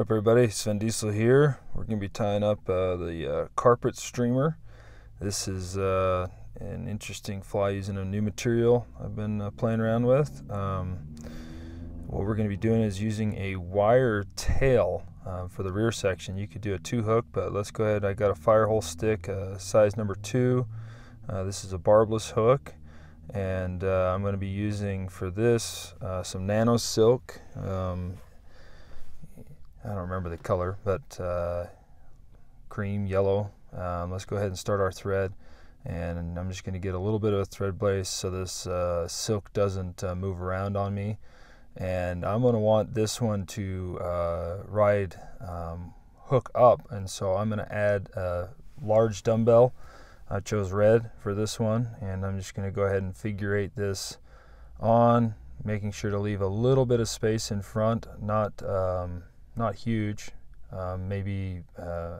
Up everybody, Sven Diesel here. We're going to be tying up uh, the uh, carpet streamer. This is uh, an interesting fly using a new material I've been uh, playing around with. Um, what we're going to be doing is using a wire tail uh, for the rear section. You could do a two hook, but let's go ahead. I got a firehole stick, uh, size number two. this is a barbless hook and I'm going to be using for this some nano silk um, I don't remember the color, but uh, cream, yellow. Um, let's go ahead and start our thread. And I'm just going to get a little bit of a thread brace so this uh, silk doesn't uh, move around on me. And I'm going to want this one to uh, ride um, hook up. And so I'm going to add a large dumbbell. I chose red for this one. And I'm just going to go ahead and figure eight this on, making sure to leave a little bit of space in front, not um, not huge, um, maybe uh,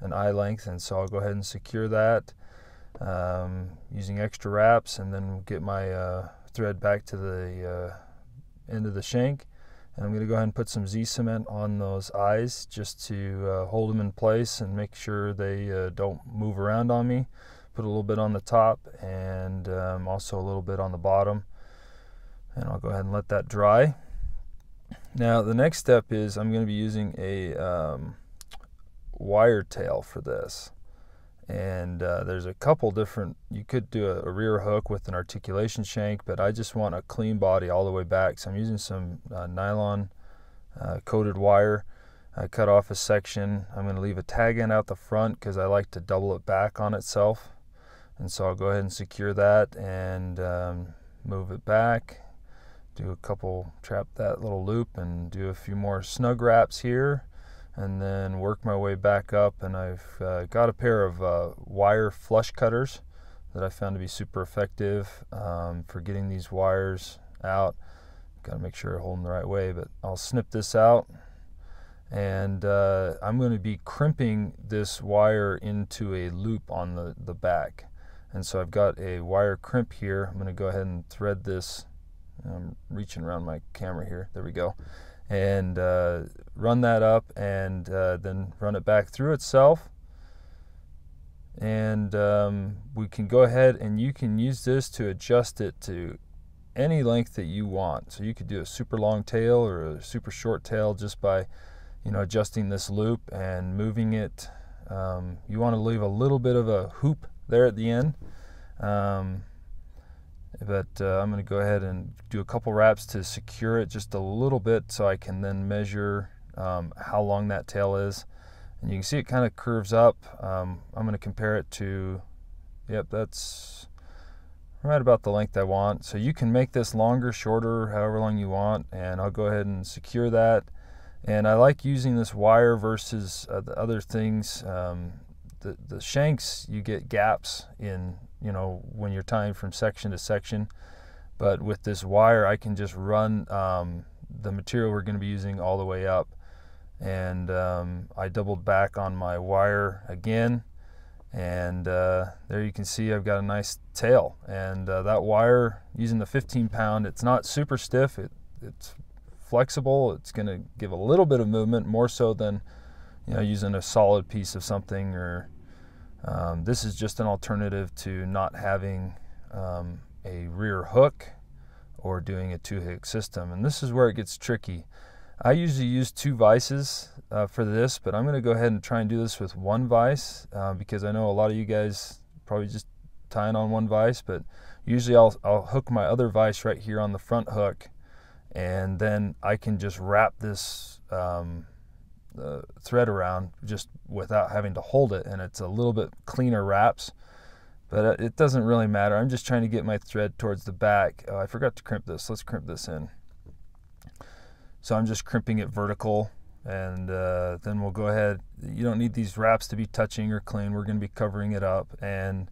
an eye length, and so I'll go ahead and secure that um, using extra wraps, and then get my uh, thread back to the uh, end of the shank. And I'm going to go ahead and put some Z cement on those eyes just to uh, hold them in place and make sure they uh, don't move around on me. Put a little bit on the top and um, also a little bit on the bottom. And I'll go ahead and let that dry. Now the next step is I'm going to be using a um, wire tail for this. And uh, there's a couple different, you could do a, a, rear hook with an articulation shank, but I just want a clean body all the way back. So I'm using some uh, nylon uh, coated wire. I cut off a section. I'm going to leave a tag end out the front because I like to double it back on itself. And so I'll go ahead and secure that and um, move it back do a couple trap that little loop and do a few more snug wraps here and then work my way back up. And I've uh, got a pair of uh, wire flush cutters that I found to be super effective um, for getting these wires out. Got to make sure I hold them the right way but I'll snip this out. And uh, I'm going to be crimping this wire into a loop on the, the back. And so I've got a wire crimp here. I'm going to go ahead and thread this I'm reaching around my camera here. There we go. And uh, run that up and uh, then run it back through itself. And um, we can go ahead and you can use this to adjust it to any length that you want. So you could do a super long tail or a super short tail just by, you know, adjusting this loop and moving it. Um, you want to leave a little bit of a hoop there at the end. Um, but uh, I'm going to go ahead and do a couple wraps to secure it just a little bit so I can then measure um, how long that tail is. And you can see it kind of curves up. Um, I'm going to compare it to yep that's right about the length I want. So you can make this longer shorter however long you want and I'll go ahead and secure that. And I like using this wire versus uh, the other things um, the, the shanks you get gaps in you know when you're tying from section to section. But with this wire I can just run um, the material we're going to be using all the way up. And um, I doubled back on my wire again. And uh, there you can see I've got a nice tail. And uh, that wire using the 15 pound it's not super stiff. It, it's flexible. It's going to give a little bit of movement more so than you know using a solid piece of something or um, this is just an alternative to not having um, a rear hook or doing a two hook system. And this is where it gets tricky. I usually use two vices uh, for this, but I'm going to go ahead and try and do this with one vice uh, because I know a lot of you guys probably just tying on one vice, but usually I'll, I'll hook my other vice right here on the front hook and then I can just wrap this um, thread around just without having to hold it and it's a little bit cleaner wraps but uh, it doesn't really matter. I'm just trying to get my thread towards the back. Oh, I forgot to crimp this. Let's crimp this in. So I'm just crimping it vertical and uh, then we'll go ahead. You don't need these wraps to be touching or clean. We're going to be covering it up and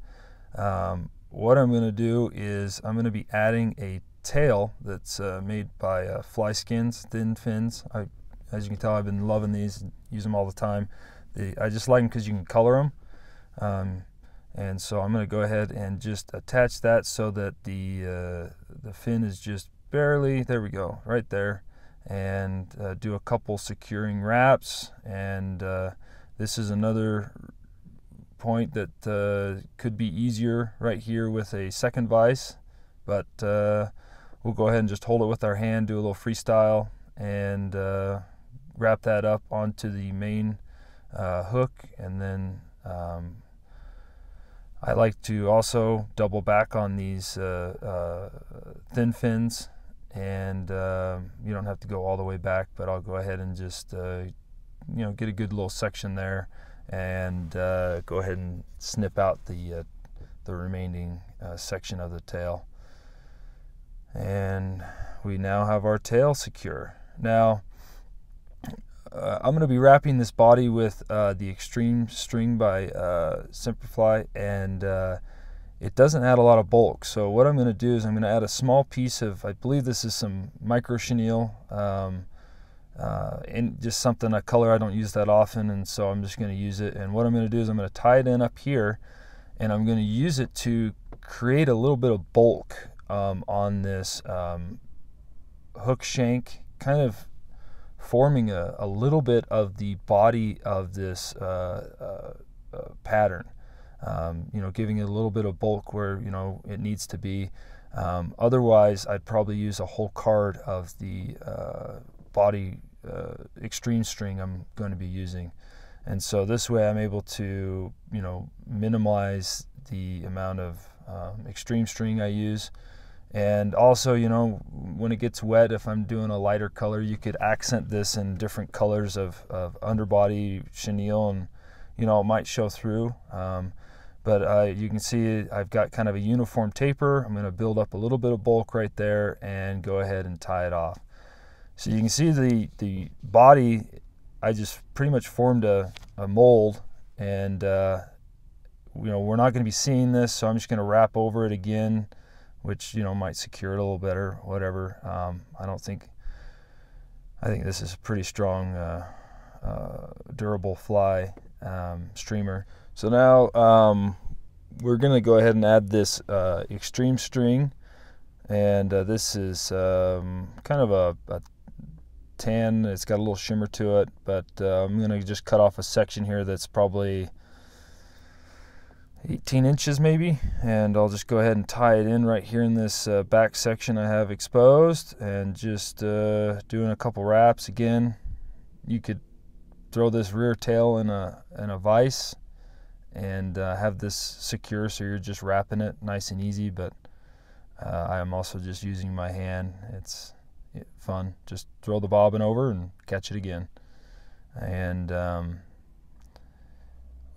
um, what I'm going to do is I'm going to be adding a tail that's uh, made by uh, Flyskinz Thin Finz. I as you can tell, I've been loving these, use them all the time. The, I just like them because you can color them. Um, and so I'm going to go ahead and just attach that so that the, uh, the fin is just barely, there we go, right there. and uh, do a couple securing wraps. And uh, this is another point that uh, could be easier right here with a second vise, but uh, we'll go ahead and just hold it with our hand, do a little freestyle, and uh, wrap that up onto the main uh, hook, and then um, I like to also double back on these uh, uh, Thin Finz and uh, you don't have to go all the way back but I'll go ahead and just uh, you know get a good little section there and uh, go ahead and snip out the uh, the remaining section of the tail. And we now have our tail secure. Now uh, I'm going to be wrapping this body with uh, the Extreme String by uh, Semperfli, and uh, it doesn't add a lot of bulk. So what I'm going to do is I'm going to add a small piece of, I believe this is some micro chenille, um, and uh, just something, a color I don't use that often, and so I'm just going to use it. And what I'm going to do is I'm going to tie it in up here, and I'm going to use it to create a little bit of bulk um, on this um, hook shank, kind of forming a, a little bit of the body of this uh, uh, uh, pattern. Um, you know, giving it a little bit of bulk where you know it needs to be. Um, otherwise, I'd probably use a whole card of the uh, body uh, extreme string I'm going to be using, and so this way I'm able to you know minimize the amount of um, extreme string I use. And also, you know, when it gets wet, if I'm doing a lighter color, you could accent this in different colors of, of underbody chenille and, you know, it might show through. Um, but uh, you can see I've got kind of a uniform taper. I'm going to build up a little bit of bulk right there and go ahead and tie it off. So you can see the, the body, I just pretty much formed a, a mold and, uh, you know, we're not going to be seeing this, so I'm just going to wrap over it again which you know might secure it a little better, whatever. Um, I don't think. I think this is a pretty strong, uh, uh, durable fly um, streamer. So now um, we're going to go ahead and add this uh, extreme string, and uh, this is um, kind of a, a, tan. It's got a little shimmer to it, but uh, I'm going to just cut off a section here that's probably 18 inches maybe and I'll just go ahead and tie it in right here in this uh, back section I have exposed and just uh, doing a couple wraps. Again you could throw this rear tail in a in a vise and uh, have this secure so you're just wrapping it nice and easy but uh, I am also just using my hand. It's fun. Just throw the bobbin over and catch it again. And um,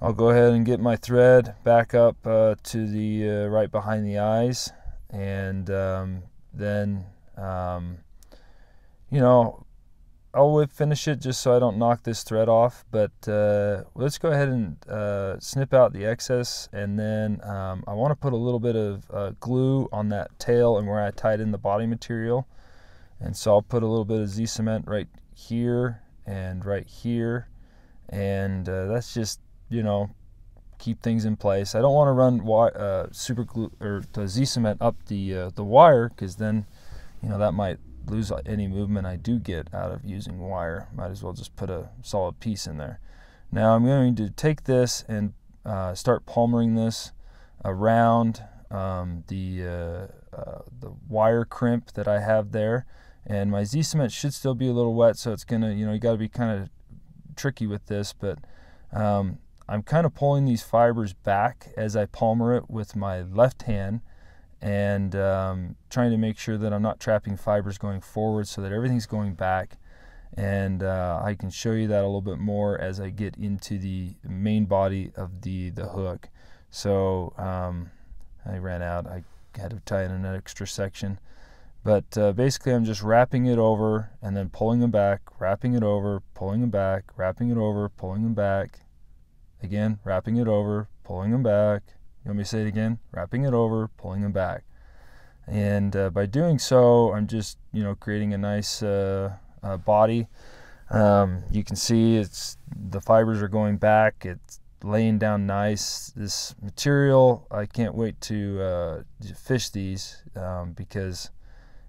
I'll go ahead and get my thread back up uh, to the uh, right behind the eyes and um, then um, you know I'll finish it just so I don't knock this thread off but uh, let's go ahead and uh, snip out the excess and then um, I want to put a little bit of uh, glue on that tail and where I tied in the body material. And so I'll put a little bit of Z-cement right here and right here. And uh, that's just you know, keep things in place. I don't want to run uh, super glue or Z cement up the uh, the wire because then, you know, that might lose any movement I do get out of using wire. Might as well just put a solid piece in there. Now I'm going to take this and uh, start palmering this around um, the uh, uh, the wire crimp that I have there, and my Z cement should still be a little wet, so it's gonna you know you got to be kind of tricky with this, but um, I'm kind of pulling these fibers back as I palmer it with my left hand and um, trying to make sure that I'm not trapping fibers going forward so that everything's going back. And uh, I can show you that a little bit more as I get into the main body of the, the hook. So um, I ran out. I had to tie in an extra section. But uh, basically, I'm just wrapping it over and then pulling them back, wrapping it over, pulling them back, wrapping it over, pulling them back, Again, wrapping it over, pulling them back. You want me to say it again? Wrapping it over, pulling them back. And uh, by doing so, I'm just, you know, creating a nice uh, uh, body. Um, you can see it's the fibers are going back. It's laying down nice. This material, I can't wait to uh, fish these um, because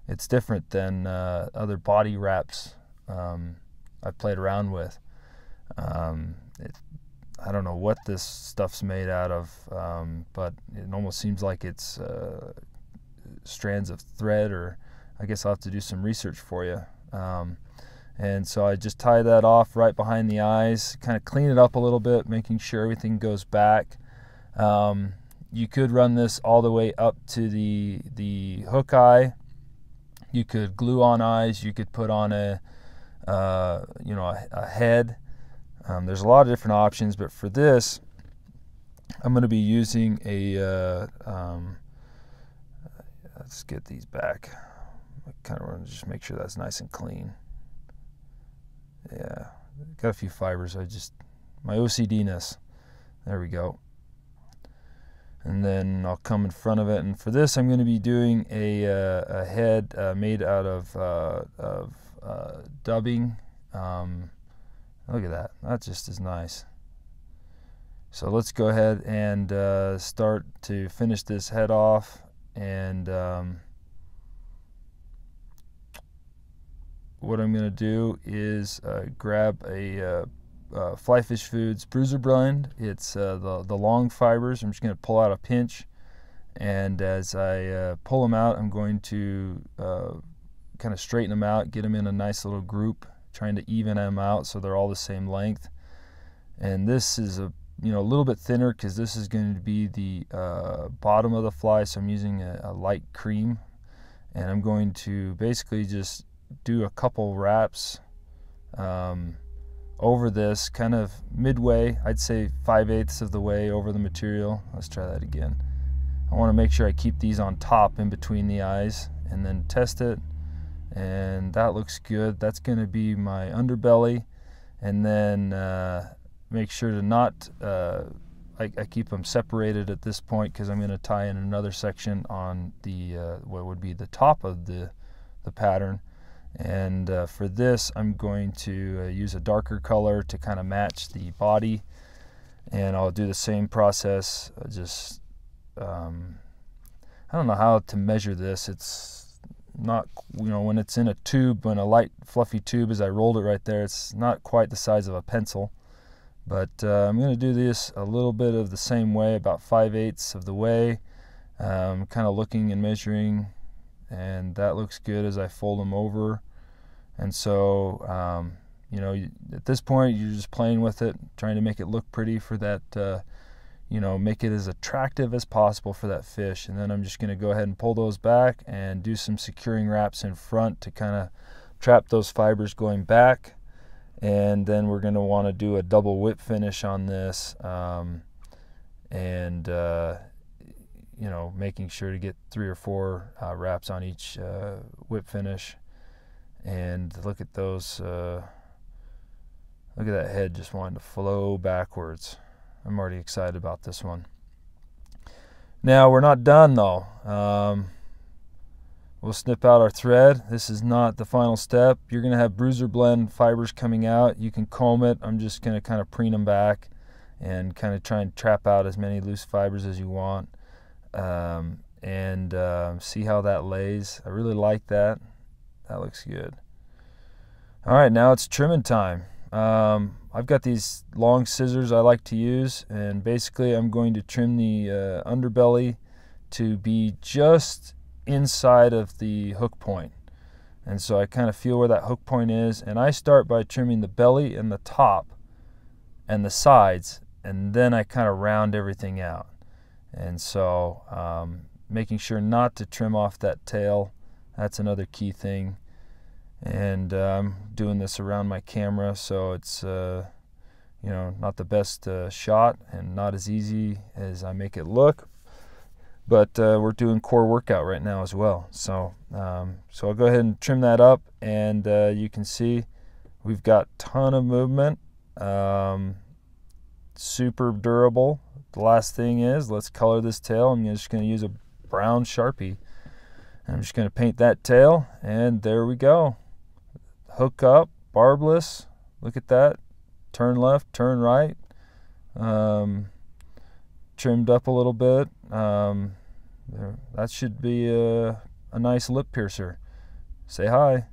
it's different than uh, other body wraps um, I've played around with. Um, it, I don't know what this stuff's made out of, um, but it almost seems like it's uh, strands of thread, or I guess I'll have to do some research for you. Um, and so I just tie that off right behind the eyes, kind of clean it up a little bit, making sure everything goes back. Um, you could run this all the way up to the the hook eye. You could glue on eyes. You could put on a uh, you know a, a head. Um, there's a lot of different options, but for this, I'm going to be using a. Uh, um, let's get these back. I kind of want to just make sure that's nice and clean. Yeah, got a few fibers. I just my OCDness. There we go. And then I'll come in front of it. And for this, I'm going to be doing a, uh, a head uh, made out of, uh, of uh, dubbing. Um, look at that. That just is nice. So let's go ahead and uh, start to finish this head off. And um, what I'm going to do is uh, grab a uh, uh, Flyfish Foods Bruiser Blend. It's uh, the, the long fibers. I'm just going to pull out a pinch. And as I uh, pull them out, I'm going to kind of straighten them out, get them in a nice little group, trying to even them out so they're all the same length. And this is a you know a little bit thinner because this is going to be the bottom of the fly. So I'm using a, a light cream, and I'm going to basically just do a couple wraps um, over this, kind of midway, I'd say 5 eighths of the way over the material. Let's try that again. I want to make sure I keep these on top in between the eyes and then test it. And that looks good. That's going to be my underbelly. And then uh, make sure to not, uh, I, I, keep them separated at this point because I'm going to tie in another section on the, uh, what would be the top of the, the pattern and uh, for this I'm going to uh, use a darker color to kind of match the body and I'll do the same process uh, just um, I don't know how to measure this it's not you know when it's in a tube when a light fluffy tube as I rolled it right there it's not quite the size of a pencil. But uh, I'm going to do this a little bit of the same way about 5 eighths of the way. Um, kind of looking and measuring and that looks good as I fold them over. And so, um, you know, at this point, you're just playing with it, trying to make it look pretty for that, uh, you know, make it as attractive as possible for that fish. And then I'm just going to go ahead and pull those back and do some securing wraps in front to kind of trap those fibers going back. And then we're going to want to do a double whip finish on this. Um, and, uh, you know, making sure to get three or four uh, wraps on each uh, whip finish and look at those uh, look at that head just wanting to flow backwards I'm already excited about this one. Now we're not done though. Um, we'll snip out our thread. This is not the final step. You're gonna have bruiser blend fibers coming out. You can comb it. I'm just gonna kind of preen them back and kind of try and trap out as many loose fibers as you want um, and uh, see how that lays. I really like that. That looks good. All right, now it's trimming time. Um, I've got these long scissors I like to use, and basically I'm going to trim the uh, underbelly to be just inside of the hook point. And so I kind of feel where that hook point is, and I start by trimming the belly and the top and the sides, and then I kind of round everything out. And so um, making sure not to trim off that tail that's another key thing. And uh, I'm doing this around my camera, so it's uh, you know not the best uh, shot and not as easy as I make it look. But uh, we're doing core workout right now as well, so um, so I'll go ahead and trim that up, and uh, you can see we've got ton of movement. Um, super durable. The last thing is let's color this tail. I'm just going to use a brown sharpie I'm just going to paint that tail, and there we go. Hook up, barbless. Look at that. Turn left, turn right. Um, trimmed up a little bit. Um, that should be a, a nice lip piercer. say hi.